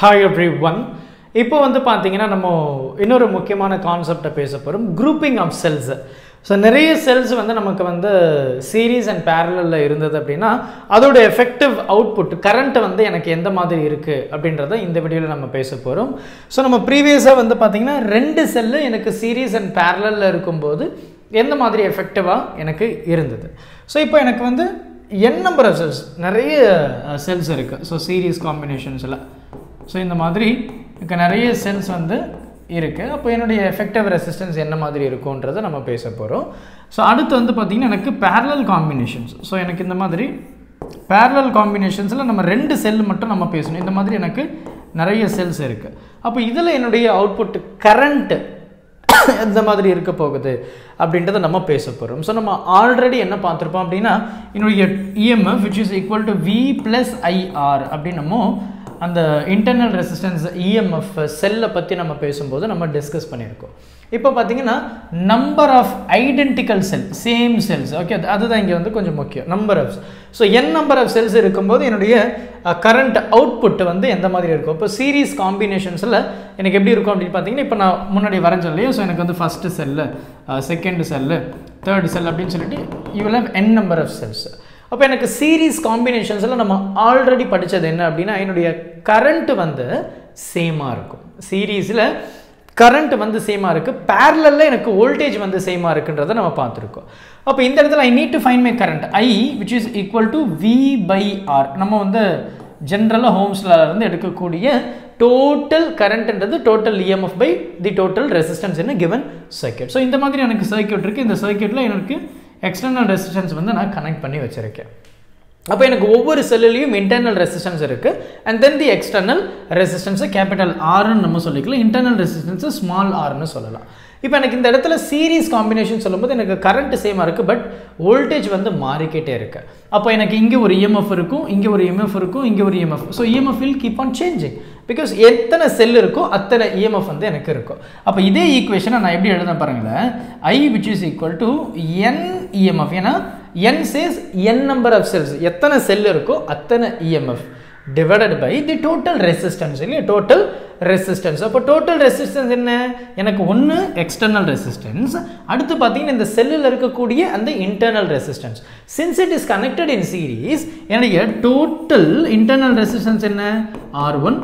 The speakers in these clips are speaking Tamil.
ஹாய் எவ்ரி ஒன் இப்போ வந்து பார்த்தீங்கன்னா நம்ம இன்னொரு முக்கியமான கான்செப்டை பேச போகிறோம் குரூப்பிங் ஆஃப் செல்ஸ் ஸோ நிறைய செல்ஸ் வந்து நமக்கு வந்து சீரீஸ் அண்ட் பேரலில் இருந்தது அப்படின்னா அதோட எஃபெக்டிவ் அவுட்புட் கரண்ட் வந்து எனக்கு எந்த மாதிரி இருக்குது அப்படின்றத இந்த வீடியோவில் நம்ம பேச போகிறோம் ஸோ நம்ம ப்ரீவியஸாக வந்து பார்த்திங்கன்னா ரெண்டு செல்லு எனக்கு சீரீஸ் அண்ட் பேரலில் இருக்கும்போது எந்த மாதிரி எஃபெக்டிவாக எனக்கு இருந்தது? ஸோ இப்போ எனக்கு வந்து என் நம்பர் ஆஃப் செல்ஸ் நிறைய செல்ஸ் இருக்குது ஸோ சீரீஸ் காம்பினேஷன்ஸில் ஸோ இந்த மாதிரி எனக்கு நிறைய செல்ஸ் வந்து இருக்குது அப்போ என்னுடைய எஃபெக்டிவ் ரெசிஸ்டன்ஸ் என்ன மாதிரி இருக்குன்றதை நம்ம பேச போகிறோம் ஸோ அடுத்து வந்து பார்த்திங்கன்னா எனக்கு பேரலல் காம்பினேஷன்ஸ் ஸோ எனக்கு இந்த மாதிரி பேரலல் காம்பினேஷன்ஸில் நம்ம ரெண்டு செல் மட்டும் நம்ம பேசணும். இந்த மாதிரி எனக்கு நிறைய செல்ஸ் இருக்குது அப்போ இதில் என்னுடைய அவுட்புட் கரண்ட்டு எந்த மாதிரி இருக்க போகுது அப்படின்றத நம்ம பேச போகிறோம் ஸோ நம்ம ஆல்ரெடி என்ன பார்த்துருப்போம் அப்படின்னா என்னுடைய EMF which is equal to V plus IR அப்படின்னு நம்ம அந்த இன்டர்னல் ரெசிஸ்டன்ஸ் இஎம்எஃப் செல்லை பற்றி நம்ம பேசும்போது நம்ம டிஸ்கஸ் பண்ணியிருக்கோம். இப்போ பார்த்தீங்கன்னா number of identical cell same cells okay அதுதான் இங்கே வந்து கொஞ்சம் முக்கியம். Number of so n number of cells இருக்கும்போது என்னுடைய கரண்ட் அவுட்புட் வந்து எந்த மாதிரி இருக்கும்? இப்போ சீரீஸ் காம்பினேஷன்ஸில் எனக்கு எப்படி இருக்கும் அப்படின்னு பார்த்தீங்கன்னா இப்போ நான் முன்னாடி வரைஞ்சேன் இல்லையா? ஸோ எனக்கு வந்து first cell second cell third cell அப்படின்னு சொல்லிட்டு you will have n number of cells அப்போ எனக்கு சீரீஸ் காம்பினேஷன்ஸில் நம்ம ஆல்ரெடி படித்தது என்ன அப்படின்னா என்னுடைய கரண்ட்டு வந்து சேமாக இருக்கும். சீரீஸில் கரண்ட் வந்து சேமாக இருக்குது பேரலில் எனக்கு வோல்டேஜ் வந்து சேமாக இருக்குன்றதை நம்ம பார்த்துருக்கோம். அப்போ இந்த இடத்துல I need to find my current I which is equal to V by R நம்ம வந்து ஜென்ரலாக ஹோம்ஸில் இருந்து எடுக்கக்கூடிய total கரண்ட்ன்றது total EMF by the total resistance என்ன கிவன் சர்க்கியூட் ஸோ இந்த மாதிரி எனக்கு சர்க்கியூட் இருக்குது இந்த சர்க்கியூட்டில் எனக்கு எக்ஸ்டர்னல் ரெசிஸ்டன்ஸ் வந்து நான் கனெக்ட் பண்ணி வச்சுருக்கேன். அப்போ எனக்கு ஒவ்வொரு செல்லுலேயும் இன்டர்னல் ரெசிஸ்டன்ஸ் இருக்குது அண்ட் தென் தி எக்ஸ்டர்னல் ரெசிஸ்டன்ஸை கேபிட்டல் ஆர்னு நம்ம சொல்லிக்கலாம். இன்டர்னல் ரெசிஸ்டன்ஸு ஸ்மால் ஆர்னு சொல்லலாம். இப்போ எனக்கு இந்த இடத்துல சீரீஸ் காம்பினேஷன் சொல்லும்போது எனக்கு கரண்ட் சேமாக இருக்குது பட் வோல்டேஜ் வந்து மாறிக்கிட்டே இருக்குது அப்போ எனக்கு இங்கே ஒரு இஎம்எஃப் இருக்கும் இங்கே ஒரு இஎம்எஃப் இருக்கும் இங்கே ஒரு EMF so EMF will keep on changing because எத்தனை செல் இருக்கோ அத்தனை இஎம்எஃப் வந்து எனக்கு இருக்கும். அப்போ இதே ஈக்குவேஷனை நான் எப்படி எழுத பாருங்களேன். I which is equal to n EMF ஏன்னா n says n number of cells எத்தனை செல் இருக்கோ அத்தனை EMF divided by the total resistance இல்லையா? டோட்டல் ரெசிஸ்டன்ஸ் அப்போ டோட்டல் ரெசிஸ்டன்ஸ் என்ன? எனக்கு ஒன்று எக்ஸ்டர்னல் ரெசிஸ்டன்ஸ் அடுத்து பார்த்தீங்கன்னா இந்த செல்லில் இருக்கக்கூடிய அந்த internal resistance since it is connected in series என்னுடைய டோட்டல் இன்டர்னல் ரெசிஸ்டன்ஸ் என்ன? R one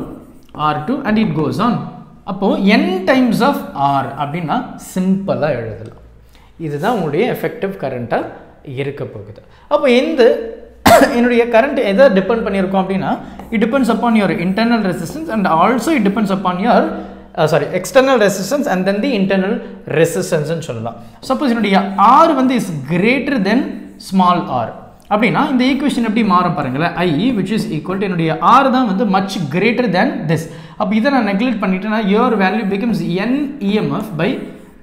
R two and it goes on அப்போது என் டைம்ஸ் ஆஃப் ஆர் அப்படின்னா சிம்பிளாக எழுதலாம். இதுதான் உங்களுடைய எஃபெக்டிவ் கரண்ட்டாக இருக்க போகுது. அப்போ எந்த என்னுடைய கரண்ட் எதை டிபெண்ட் பண்ணியிருக்கோம் அப்படின்னா it depends upon your internal resistance and also it depends upon your sorry external resistance and then the internal ரெசிஸ்டன்ஸ்னு சொல்லலாம். சப்போஸ் என்னுடைய ஆர் வந்து is greater than small R அப்படின்னா இந்த ஈக்குவேஷன் எப்படி மாறும் பாருங்களேன். I which is equal to என்னுடைய ஆர் தான் வந்து மச் கிரேட்டர் தேன் திஸ் அப்போ இதை நான் நெக்லெக்ட் பண்ணிட்டேன்னா your value becomes n EMF by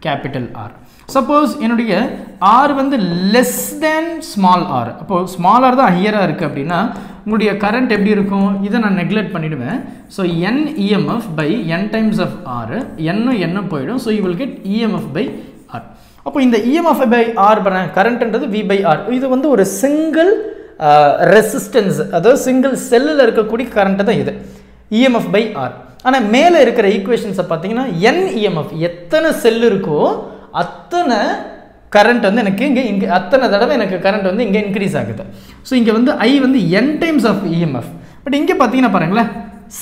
capital R suppose என்னுடைய ஆர் வந்து லெஸ் தேன் ஸ்மால் ஆர் அப்போது ஸ்மால் ஆர் தான் ஹையராக இருக்குது அப்படின்னா உங்களுடைய கரண்ட் எப்படி இருக்கும்? இதை நான் நெக்லெக்ட் பண்ணிவிடுவேன் so n EMF by n times of R என்னும் என்ன போயிடும். So you will get EMF by R அப்போ இந்த இஎம்எஃப் பை ஆர் பண்ண கரண்ட்ன்றது வி பை ஆர் இது வந்து ஒரு சிங்கிள் ரெசிஸ்டன்ஸ் அதாவது சிங்கிள் செல்லில் இருக்கக்கூடிய கரண்ட்டு தான் இது. இஎம்எஃப் பை ஆர் ஆனால் மேலே இருக்கிற ஈக்குவேஷன்ஸை பார்த்தீங்கன்னா என் இஎம்எஃப் எத்தனை செல் இருக்கோ அத்தனை கரண்ட் வந்து எனக்கு இங்கே இங்கே அத்தனை தடவை எனக்கு கரண்ட் வந்து இங்கே இன்க்ரீஸ் ஆகுது. ஸோ இங்கே வந்து ஐ வந்து n times of EMF but இங்கே பார்த்தீங்கன்னா பாருங்களேன்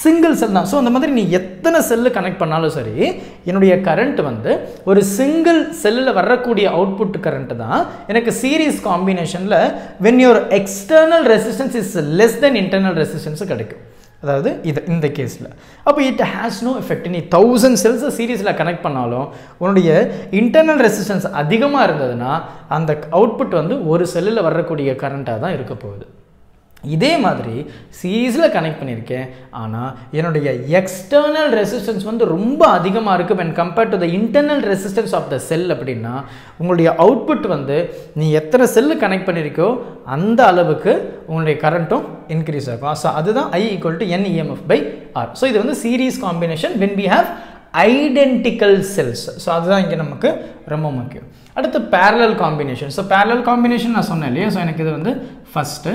சிங்கிள் செல் தான். ஸோ அந்த மாதிரி நீ எத்தனை செல்லு கனெக்ட் பண்ணாலும் சரி என்னுடைய கரண்ட் வந்து ஒரு சிங்கிள் செல்லில் வரக்கூடிய அவுட்புட் கரண்ட் தான். எனக்கு சீரீஸ் காம்பினேஷனில் when your external resistance is less than internal resistance கிடைக்கும். அதாவது இது இந்த கேஸில் அப்போ இட் ஹேஸ் நோ எஃபெக்ட் நீ தௌசண்ட் செல்ஸை சீரீஸில் கனெக்ட் பண்ணாலும் உன்னுடைய இன்டர்னல் ரெசிஸ்டன்ஸ் அதிகமாக இருந்ததுன்னா அந்த அவுட்புட் வந்து ஒரு செல்லில் வரக்கூடிய கரண்ட்டாக தான் இருக்க போகுது. இதே மாதிரி சீஸில் கனெக்ட் பண்ணியிருக்கேன். ஆனால் என்னுடைய எக்ஸ்டர்னல் ரெசிஸ்டன்ஸ் வந்து ரொம்ப அதிகமாக இருக்குது when compared to the internal resistance of the cell அப்படின்னா உங்களுடைய அவுட்புட் வந்து நீ எத்தனை செல்லு கனெக்ட் பண்ணியிருக்கோ அந்த அளவுக்கு உங்களுடைய கரண்ட்டும் இன்க்ரீஸ் ஆகும். ஸோ அதுதான் I equal to n EMF by R so இது வந்து series combination when we have identical cells so அதுதான் இங்கே நமக்கு ரொம்ப முக்கியம். அடுத்து parallel combination so parallel combination நான் சொன்னேன் இல்லையா? ஸோ எனக்கு இது வந்து ஃபஸ்ட்டு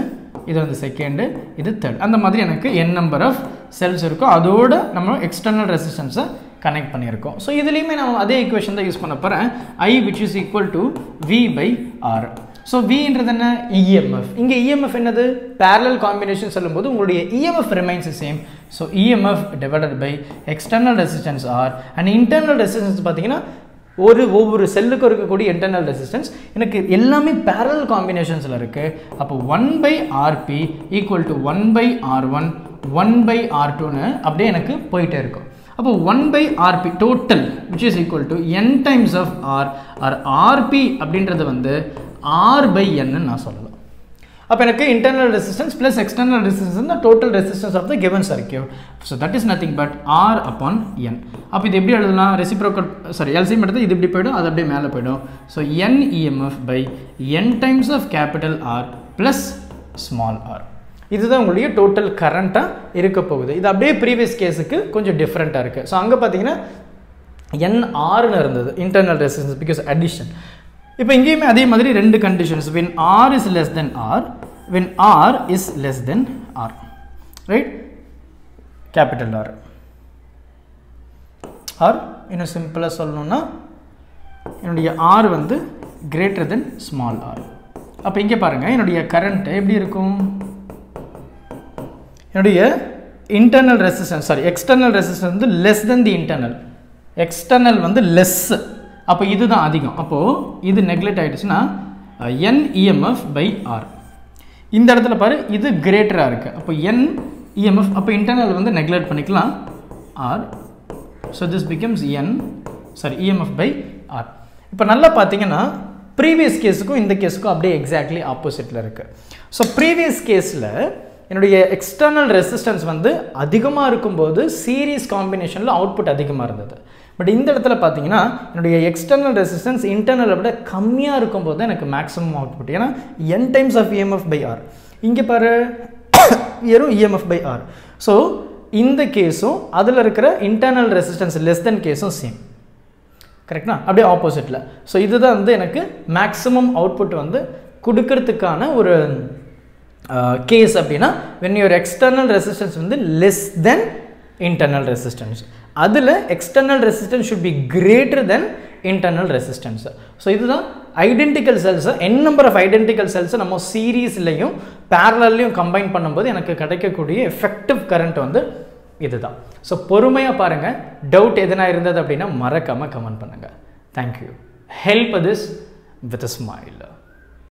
இது வந்து செகண்டு இது தேர்ட் அந்த மாதிரி எனக்கு என் நம்பர் ஆஃப் செல்ஸ் இருக்கோ அதோட நம்ம எக்ஸ்டர்னல் ரெசிஸ்டன்ஸை கனெக்ட் பண்ணியிருக்கோம். ஸோ இதுலேயுமே நம்ம அதே ஈக்குவேஷன் தான் யூஸ் பண்ண போகிறேன் I which is equal to V by R so வின்றது என்ன? இஎம்எஃப் இங்கே இஎம்எஃப் என்னது? பேரலல் காம்பினேஷன் சொல்லும்போது உங்களுடைய EMF remains same so EMF divided by external resistance R and internal resistance பார்த்தீங்கன்னா ஒரு ஒவ்வொரு செல்லுக்கும் இருக்கக்கூடிய இன்டர்னல் ரெசிஸ்டன்ஸ் எனக்கு எல்லாமே பேரல் காம்பினேஷன்ஸில் இருக்குது அப்போ one by RP equal to one by R one one by R டூன்னு அப்படியே எனக்கு போயிட்டே இருக்கும். அப்போ one by RP total which is equal to n times of R R RP அப்படின்றது வந்து ஆர் பை என்னு நான் சொல்லலாம். அப்போ எனக்கு internal resistance plus external resistance தான் total resistance of the given circuit so that is nothing but R upon n அப்போ இது எப்படி எழுதலாம்? ரெசிப்ரோக்கல் சாரி எல்சிஎம் எடுத்து இது இப்படி போயிடும் அது அப்படியே மேலே போயிடும். So n EMF by n times of capital R plus small R இதுதான் உங்களுடைய டோட்டல் கரண்ட்டாக இருக்க போகுது. இது அப்படியே ப்ரீவியஸ் கேஸுக்கு கொஞ்சம் டிஃப்ரெண்ட்டாக இருக்குது ஸோ அங்கே பார்த்தீங்கன்னா என் ஆறுன்னு இருந்தது இன்டர்னல் ரெசிஸ்டன்ஸ் பிகாஸ் அடிஷன் இப்போ இங்கேயுமே அதே மாதிரி ரெண்டு conditions when R is less than R when R is less than R right capital R R இன்னும் சிம்பிளாக சொல்லணும்னா என்னுடைய ஆர் வந்து கிரேட்டர் தென் ஸ்மால் ஆர் அப்போ இங்கே பாருங்கள் என்னுடைய கரண்ட் எப்படி இருக்கும்? என்னுடைய internal resistance sorry external resistance வந்து less than the internal external வந்து லெஸ்ஸு அப்போ இதுதான் அதிகம். அப்போது இது நெக்லெக்ட் ஆகிடுச்சுன்னா என் இஎம்எஃப் பை ஆர் இந்த இடத்துல பாரு இது கிரேட்டராக இருக்குது அப்போ என் இஎம்எஃப் அப்போ இன்டர்னல் வந்து நெக்லெக்ட் பண்ணிக்கலாம். R so this becomes n sorry EMF by R இப்போ நல்லா பார்த்தீங்கன்னா ப்ரீவியஸ் கேஸுக்கும் இந்த கேஸுக்கும் அப்படியே எக்ஸாக்ட்லி ஆப்போசிட்டில் இருக்குது ஸோ ப்ரீவியஸ் கேஸில் என்னுடைய எக்ஸ்டர்னல் ரெசிஸ்டன்ஸ் வந்து அதிகமாக இருக்கும்போது சீரீஸ் காம்பினேஷனில் அவுட்புட் அதிகமாக இருந்தது. பட் இந்த இடத்துல பார்த்தீங்கன்னா என்னுடைய எக்ஸ்டர்னல் ரெசிஸ்டன்ஸ் இன்டர்னலை விட கம்மியாக இருக்கும்போது தான் எனக்கு மேக்ஸிமம் அவுட்புட் ஏன்னா n times of EMF by R இங்கே பாரு வெறும் இஎம்எஃப் பை ஆர் ஸோ இந்த கேஸும் அதில் இருக்கிற இன்டர்னல் ரெசிஸ்டன்ஸ் லெஸ் தென் கேஸும் சேம் கரெக்டா அப்படியே ஆப்போசிட்டில் ஸோ இதுதான் வந்து எனக்கு மேக்ஸிமம் அவுட்புட் வந்து கொடுக்கறதுக்கான ஒரு கேஸ் அப்படின்னா வென் யுவர் எக்ஸ்டர்னல் ரெசிஸ்டன்ஸ் வந்து லெஸ் தென் இன்டர்னல் ரெசிஸ்டன்ஸ் அதில் external resistance should be greater than internal resistance so இதுதான் ஐடென்டிக்கல் செல்ஸை என் நம்பர் ஆஃப் ஐடென்டிக்கல் செல்ஸை நம்ம சீரீஸ்லையும் பேரலையும் கம்பைன் பண்ணும்போது எனக்கு கிடைக்கக்கூடிய எஃபெக்டிவ் கரண்ட் வந்து இதுதான். ஸோ பொறுமையாக பாருங்கள் டவுட் எதனா இருந்தது அப்படின்னா மறக்காமல் கமெண்ட் பண்ணுங்கள் thank you help this with smile